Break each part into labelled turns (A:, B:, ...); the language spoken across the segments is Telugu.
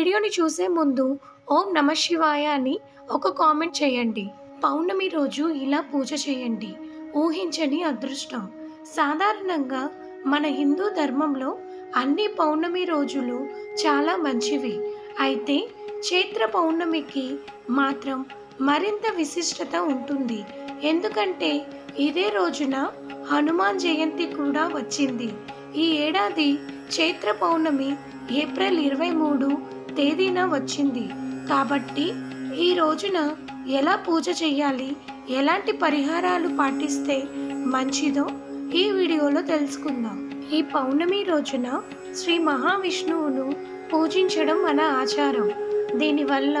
A: వీడియోని చూసే ముందు ఓం నమ శివాయ అని ఒక కామెంట్ చేయండి. పౌర్ణమి రోజు ఇలా పూజ చేయండి. ఊహించని అదృష్టం. సాధారణంగా మన హిందూ ధర్మంలో అన్ని పౌర్ణమి రోజులు చాలా మంచివి. అయితే చైత్ర పౌర్ణమికి మాత్రం మరింత విశిష్టత ఉంటుంది. ఎందుకంటే ఇదే రోజున హనుమాన్ జయంతి కూడా వచ్చింది. ఈ ఏడాది చైత్ర పౌర్ణమి ఏప్రిల్ ఇరవై మూడు తేదీన వచ్చింది. కాబట్టి ఈ రోజున ఎలా పూజ చేయాలి ఎలాంటి పరిహారాలు పాటిస్తే మంచిదో ఈ వీడియోలో తెలుసుకుందాం. ఈ పౌర్ణమి రోజున శ్రీ మహావిష్ణువును పూజించడం మన ఆచారం. దీనివల్ల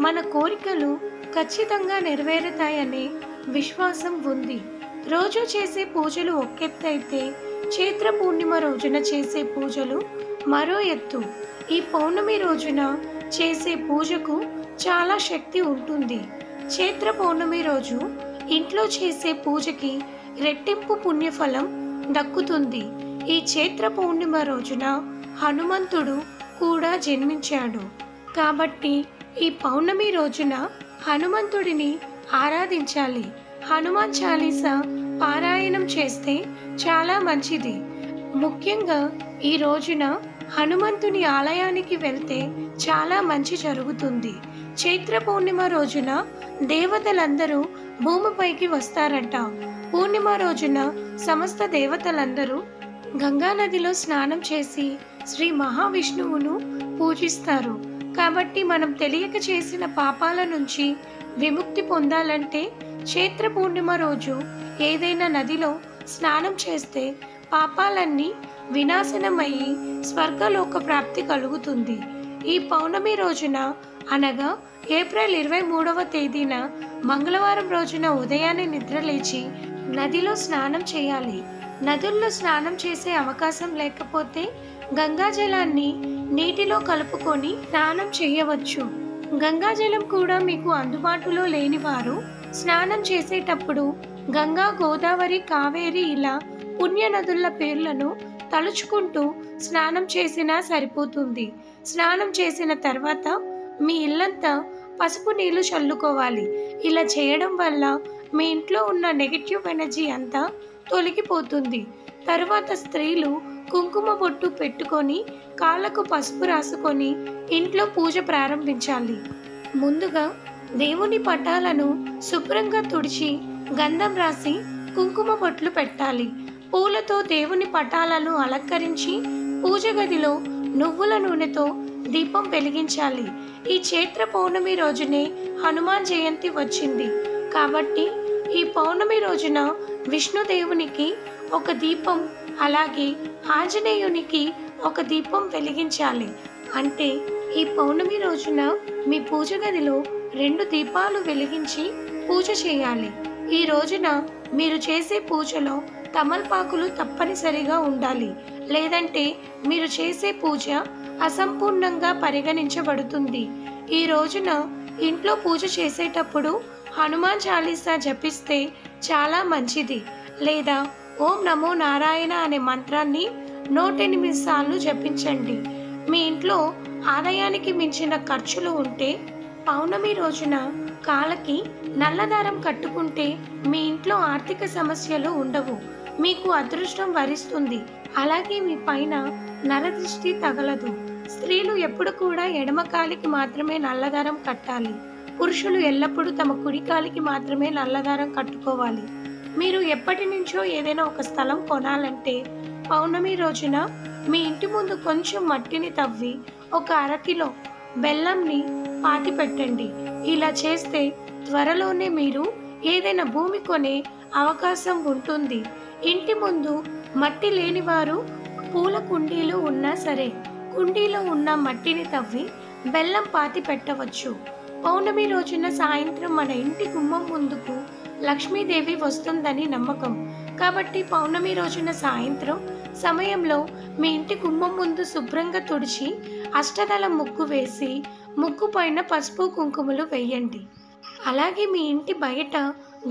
A: మన కోరికలు ఖచ్చితంగా నెరవేరుతాయనే విశ్వాసం ఉంది. రోజు చేసే పూజలు ఒకెత్తైతే చైత్ర పూర్ణిమ రోజున చేసే పూజలు మరో ఎత్తు. ఈ పౌర్ణమి రోజున చేసే పూజకు చాలా శక్తి ఉంటుంది. చైత్ర పౌర్ణమి రోజు ఇంట్లో చేసే పూజకి రెట్టింపు పుణ్యఫలం దక్కుతుంది. ఈ చైత్ర పౌర్ణిమ రోజున హనుమంతుడు కూడా జన్మించాడు. కాబట్టి ఈ పౌర్ణమి రోజున హనుమంతుడిని ఆరాధించాలి. హనుమాన్ చాలీసా పారాయణం చేస్తే చాలా మంచిది. ముఖ్యంగా ఈ రోజున హనుమంతుని ఆలయానికి వెళ్తే చాలా మంచి జరుగుతుంది. చైత్ర పూర్ణిమ రోజున దేవతలందరూ భూమిపైకి వస్తారట. పూర్ణిమ రోజున సమస్త దేవతలందరూ గంగా నదిలో స్నానం చేసి శ్రీ మహావిష్ణువును పూజిస్తారు. కాబట్టి మనం తెలియక చేసిన పాపాల నుంచి విముక్తి పొందాలంటే చైత్ర పూర్ణిమ రోజు ఏదైనా నదిలో స్నానం చేస్తే పాపాలన్నీ వినాశనమయ్యి స్వర్గలోక ప్రాప్తి కలుగుతుంది. ఈ పౌర్ణమి రోజున అనగా ఏప్రిల్ ఇరవై మూడవ తేదీన మంగళవారం రోజున ఉదయాన్నే నిద్రలేచి నదిలో స్నానం చేయాలి. నదుల్లో స్నానం చేసే అవకాశం లేకపోతే గంగాజలాన్ని నీటిలో కలుపుకొని స్నానం చేయవచ్చు. గంగాజలం కూడా మీకు అందుబాటులో లేని వారు స్నానం చేసేటప్పుడు గంగా గోదావరి కావేరి ఇలా పుణ్య నదుల పేర్లను తలుచుకుంటూ స్నానం చేసినా సరిపోతుంది. స్నానం చేసిన తర్వాత మీ ఇల్లంతా పసుపు నీళ్ళు చల్లుకోవాలి. ఇలా చేయడం వల్ల మీ ఇంట్లో ఉన్న నెగిటివ్ ఎనర్జీ అంతా తొలగిపోతుంది. తరువాత స్త్రీలు కుంకుమ బొట్టు పెట్టుకొని కాళ్ళకు పసుపు రాసుకొని ఇంట్లో పూజ ప్రారంభించాలి. ముందుగా దేవుని పటాలను శుభ్రంగా తుడిచి గంధం రాసి కుంకుమ బొట్లు పెట్టాలి. పూలతో దేవుని పటాలను అలంకరించి పూజ గదిలో నువ్వుల నూనెతో దీపం వెలిగించాలి. ఈ చైత్ర పౌర్ణమి రోజునే హనుమాన్ జయంతి వచ్చింది. కాబట్టి ఈ పౌర్ణమి రోజున విష్ణుదేవునికి ఒక దీపం అలాగే ఆంజనేయునికి ఒక దీపం వెలిగించాలి. అంటే ఈ పౌర్ణమి రోజున మీ పూజ గదిలో రెండు దీపాలు వెలిగించి పూజ చేయాలి. ఈ రోజున మీరు చేసే పూజలో తమలపాకులు తప్పనిసరిగా ఉండాలి. లేదంటే మీరు చేసే పూజ అసంపూర్ణంగా పరిగణించబడుతుంది. ఈ రోజున ఇంట్లో పూజ చేసేటప్పుడు హనుమాన్ చాలీసా జపిస్తే చాలా మంచిది. లేదా ఓం నమో నారాయణ అనే మంత్రాన్ని నూట ఎనిమిది సార్లు జపించండి. మీ ఇంట్లో ఆదాయానికి మించిన ఖర్చులు ఉంటే పౌర్ణమి రోజున కాళ్ళకి నల్లదారం కట్టుకుంటే మీ ఇంట్లో ఆర్థిక సమస్యలు ఉండవు. మీకు అదృష్టం వరిస్తుంది. అలాగే మీ పైన నరదృష్టి తగలదు. స్త్రీలు ఎప్పుడు కూడా ఎడమకాలికి మాత్రమే నల్లదారం కట్టాలి. పురుషులు ఎల్లప్పుడూ తమ కుడికాలికి మాత్రమే నల్లదారం కట్టుకోవాలి. మీరు ఎప్పటి నుంచో ఏదైనా ఒక స్థలం కొనాలంటే పౌర్ణమి రోజున మీ ఇంటి ముందు కొంచెం మట్టిని తవ్వి ఒక అరకిలో బెల్లంని పాతి పెట్టండి. ఇలా చేస్తే త్వరలోనే మీరు ఏదైనా భూమి కొనే అవకాశం ఉంటుంది. ఇంటి ముందు మట్టి లేనివారు పూల కుండీలు ఉన్నా సరే కుండీలో ఉన్న మట్టిని తవ్వి బెల్లం పాతి పెట్టవచ్చు. పౌర్ణమి రోజున సాయంత్రం మన ఇంటి గుమ్మం ముందుకు లక్ష్మీదేవి వస్తుందని నమ్మకం. కాబట్టి పౌర్ణమి రోజున సాయంత్రం సమయంలో మీ ఇంటి గుమ్మం ముందు శుభ్రంగా తుడిచి అష్టదళ ముగ్గు వేసి ముగ్గు పైన పసుపు కుంకుమలు వేయండి. అలాగే మీ ఇంటి బయట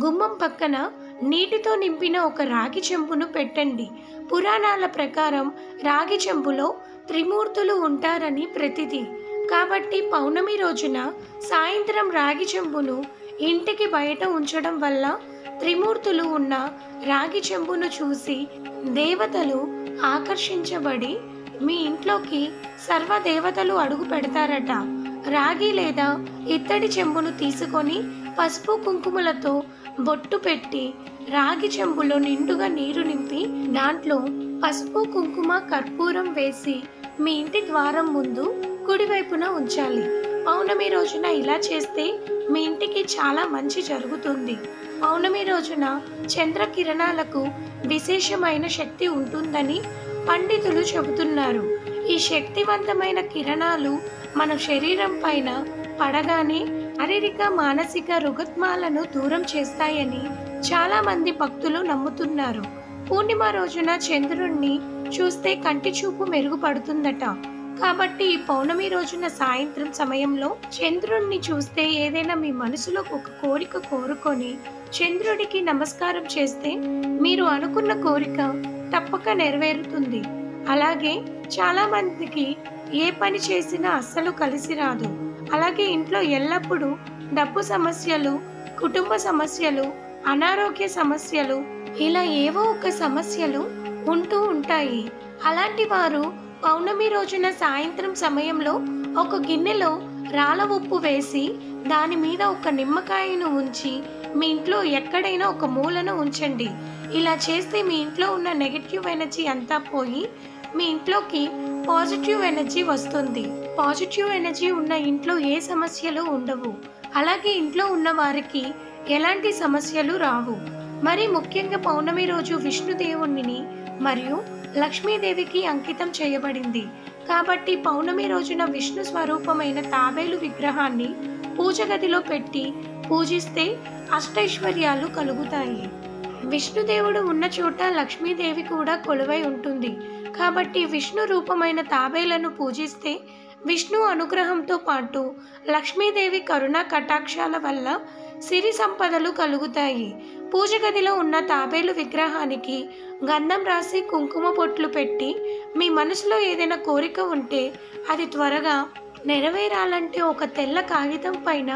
A: గుమ్మం పక్కన నీటితో నింపిన ఒక రాగి చెంబును పెట్టండి. పురాణాల ప్రకారం రాగి చెంబులో త్రిమూర్తులు ఉంటారని ప్రతిది. కాబట్టి పౌర్ణమి రోజున సాయంత్రం రాగి చెంబును ఇంటికి బయట ఉంచడం వల్ల త్రిమూర్తులు ఉన్న రాగి చెంబును చూసి దేవతలు ఆకర్షించబడి మీ ఇంట్లోకి సర్వ దేవతలు అడుగు పెడతారట. రాగి లేదా ఇత్తడి చెంబును తీసుకొని పసుపు కుంకుమలతో బొట్టు పెట్టి రాగి చెంబులో నిండుగా నీరు నింపి దాంట్లో పసుపు కుంకుమ కర్పూరం వేసి మీ ఇంటి ద్వారం ముందు కుడివైపున ఉంచాలి. పౌర్ణమి రోజున ఇలా చేస్తే మీ ఇంటికి చాలా మంచి జరుగుతుంది. పౌర్ణమి రోజున చంద్ర కిరణాలకు విశేషమైన శక్తి ఉంటుందని పండితులు చెబుతున్నారు. ఈ శక్తివంతమైన కిరణాలు మన శరీరం పైన పడగానే శారీరక మానసిక రుగత్మాలను దూరం చేస్తాయని చాలా మంది భక్తులు నమ్ముతున్నారు. పూర్ణిమ రోజున చంద్రుణ్ణి చూస్తే కంటి చూపు మెరుగుపడుతుందట. కాబట్టి ఈ పౌర్ణమి రోజున సాయంత్రం సమయంలో చంద్రుణ్ణి చూస్తే ఏదైనా మీ మనసులో ఒక కోరిక కోరుకొని చంద్రుడికి నమస్కారం చేస్తే మీరు అనుకున్న కోరిక తప్పక నెరవేరుతుంది. అలాగే చాలా మందికి ఏ పని చేసినా అస్సలు కలిసి రాదు. అలాగే ఇంట్లో ఎల్లప్పుడూ డబ్బు సమస్యలు కుటుంబ సమస్యలు అనారోగ్య సమస్యలు ఇలా ఏవో ఒక సమస్యలు ఉంటూ ఉంటాయి. అలాంటి వారు పౌర్ణమి రోజున సాయంత్రం సమయంలో ఒక గిన్నెలో రాళ్ళ ఉప్పు వేసి దాని మీద ఒక నిమ్మకాయను ఉంచి మీ ఇంట్లో ఎక్కడైనా ఒక మూలను ఉంచండి. ఇలా చేస్తే మీ ఇంట్లో ఉన్న నెగటివ్ ఎనర్జీ అంతా పోయి మీ ఇంట్లోకి పాజిటివ్ ఎనర్జీ వస్తుంది. పాజిటివ్ ఎనర్జీ ఉన్న ఇంట్లో ఏ సమస్యలు ఉండవు. అలాగే ఇంట్లో ఉన్న వారికి ఎలాంటి సమస్యలు రావు. మరి ముఖ్యంగా పౌర్ణమి రోజు విష్ణుదేవుణ్ణి మరియు లక్ష్మీదేవికి అంకితం చేయబడింది. కాబట్టి పౌర్ణమి రోజున విష్ణు స్వరూపమైన తాబేలు విగ్రహాన్ని పూజ గదిలో పెట్టి పూజిస్తే అష్టైశ్వర్యాలు కలుగుతాయి. విష్ణుదేవుడు ఉన్న చోట లక్ష్మీదేవి కూడా కొలువై ఉంటుంది. కాబట్టి విష్ణు రూపమైన తాబేలను పూజిస్తే విష్ణు అనుగ్రహంతో పాటు లక్ష్మీదేవి కరుణ కటాక్షాల వల్ల సిరి సంపదలు కలుగుతాయి. పూజ గదిలో ఉన్న తాబేలు విగ్రహానికి గంధం రాసి కుంకుమ పొట్లు పెట్టి మీ మనసులో ఏదైనా కోరిక ఉంటే అది త్వరగా నెరవేరాలంటే ఒక తెల్ల కాగితం పైన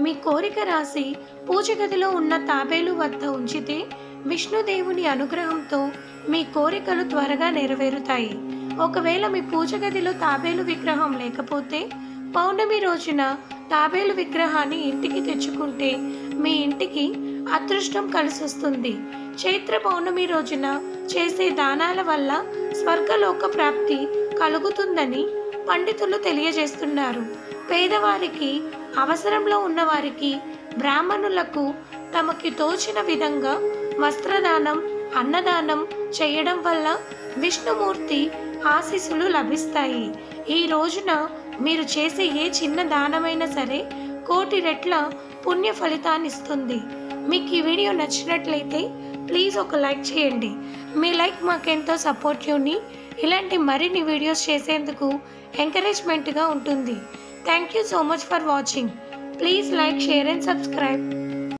A: మీ కోరిక రాసి పూజ గదిలో ఉన్న తాబేలు వద్ద ఉంచితే విష్ణుదేవుని అనుగ్రహంతో మీ కోరికలు త్వరగా నెరవేరుతాయి. ఒకవేళ మీ పూజ గదిలో తాబేలు విగ్రహం లేకపోతే పౌర్ణమి రోజున తాబేలు విగ్రహాన్ని ఇంటికి తెచ్చుకుంటే మీ ఇంటికి అదృష్టం కలిసొస్తుంది. చైత్ర పౌర్ణమి రోజున చేసే దానాల వల్ల స్వర్గలోక ప్రాప్తి కలుగుతుందని పండితులు తెలియజేస్తున్నారు. పేదవారికి అవసరంలో ఉన్నవారికి బ్రాహ్మణులకు తమకి తోచిన విధంగా వస్త్రదానం అన్నదానం చేయడం వల్ల విష్ణుమూర్తి ఆశీస్సులు లభిస్తాయి. ఈ రోజున మీరు చేసే ఏ చిన్న దానమైనా సరే కోటి రెట్ల పుణ్య ఫలితాన్ని ఇస్తుంది. మీకు ఈ వీడియో నచ్చినట్లయితే ప్లీజ్ ఒక లైక్ చేయండి. మీ లైక్ మాకెంతో సపోర్టివ్ని ఇలాంటి మరిన్ని వీడియోస్ చేసేందుకు ఎంకరేజ్మెంట్గా ఉంటుంది. Thank you so much for watching. Please like share and subscribe.